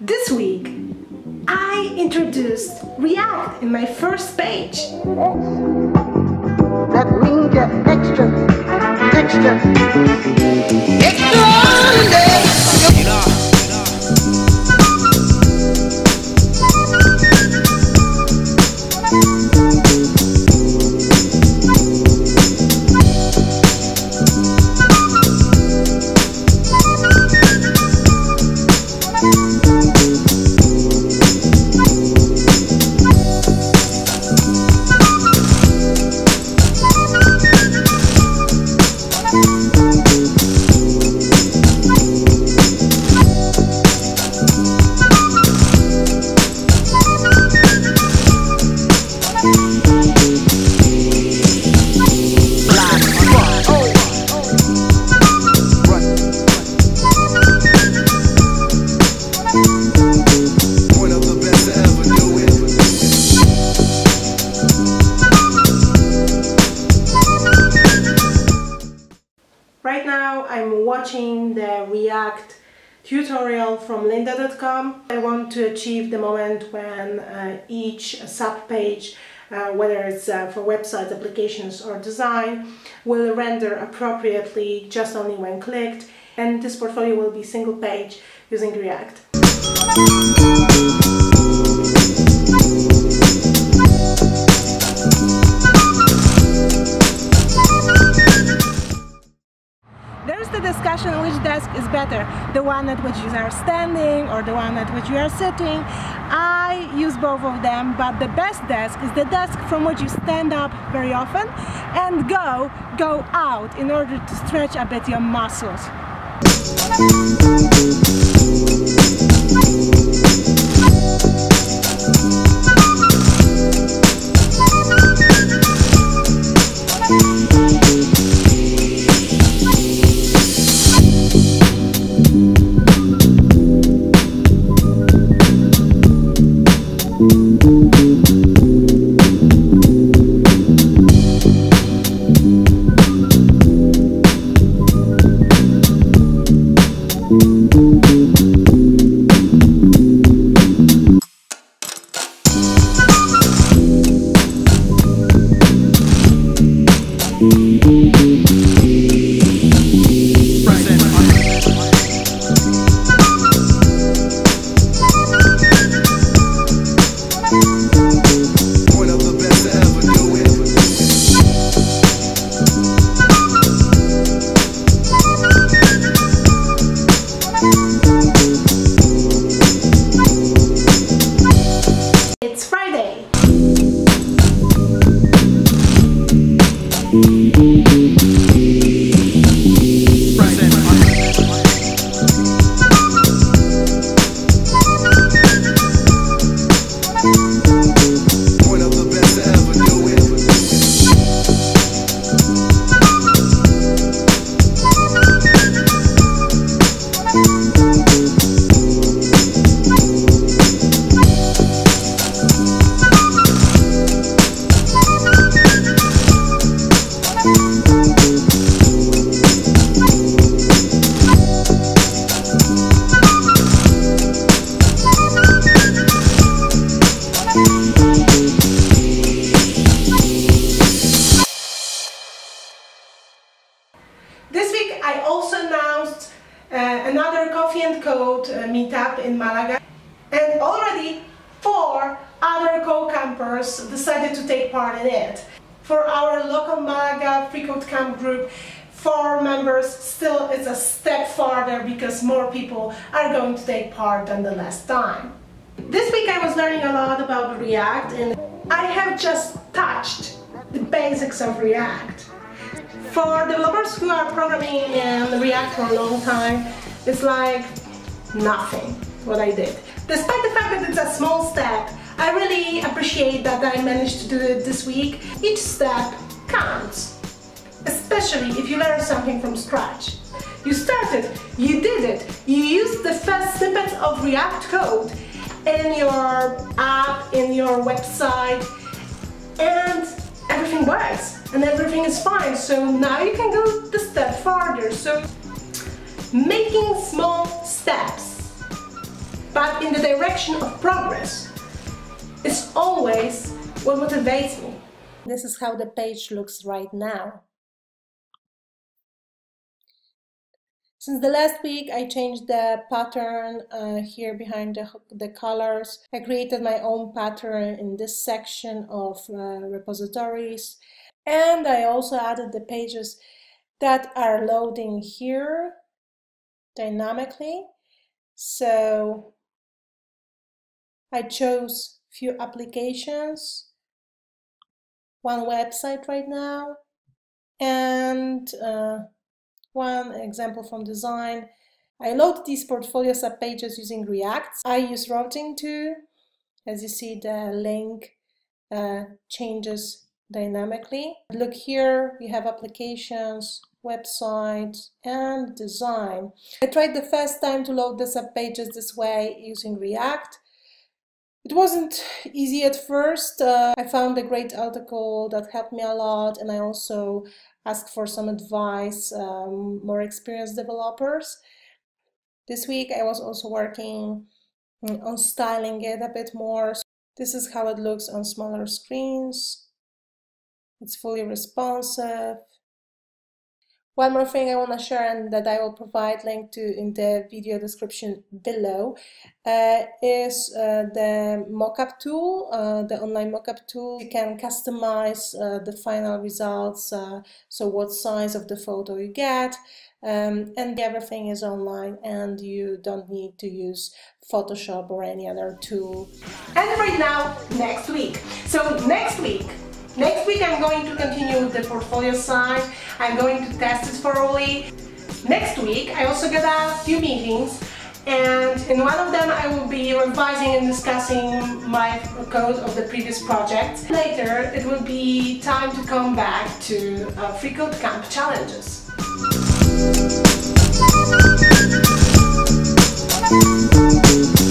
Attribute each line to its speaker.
Speaker 1: This week, I introduced React in my first page.
Speaker 2: That means you're extra, extra,
Speaker 1: Right now, I'm watching the React tutorial from lynda.com. I want to achieve the moment when uh, each sub-page, uh, whether it's uh, for websites, applications or design, will render appropriately just only when clicked and this portfolio will be single page using React. Discussion which desk is better, the one at which you are standing or the one at which you are sitting. I use both of them, but the best desk is the desk from which you stand up very often and go, go out in order to stretch a bit your muscles. This week I also announced uh, another Coffee and Code uh, meetup in Malaga and already four other co-campers decided to take part in it. For our local Malaga Free Code Camp group, four members still is a step farther because more people are going to take part than the last time. This week I was learning a lot about React and I have just touched the basics of React. For developers who are programming in React for a long time, it's like nothing what I did. Despite the fact that it's a small step, I really appreciate that I managed to do it this week. Each step counts, especially if you learn something from scratch. You started, you did it, you used the first snippets of React code in your app, in your website, everything works and everything is fine. So now you can go the step farther. So making small steps but in the direction of progress is always what motivates me. This is how the page looks right now. Since the last week, I changed the pattern uh, here behind the, the colors. I created my own pattern in this section of uh, repositories. And I also added the pages that are loading here dynamically. So I chose few applications, one website right now, and uh, one example from design. I load these portfolio subpages using React. I use routing too. As you see, the link uh, changes dynamically. Look here, we have applications, website, and design. I tried the first time to load the subpages this way using React. It wasn't easy at first. Uh, I found a great article that helped me a lot, and I also ask for some advice, um, more experienced developers. This week I was also working on styling it a bit more. This is how it looks on smaller screens. It's fully responsive. One more thing I want to share and that I will provide link to in the video description below uh, is uh, the mockup tool, uh, the online mockup tool. You can customize uh, the final results, uh, so what size of the photo you get, um, and everything is online and you don't need to use Photoshop or any other tool. And right now, next week. So next week, Next week I'm going to continue with the portfolio side. I'm going to test it thoroughly. Next week I also got a few meetings and in one of them I will be revising and discussing my code of the previous project. Later it will be time to come back to uh, free code camp challenges. Thank you.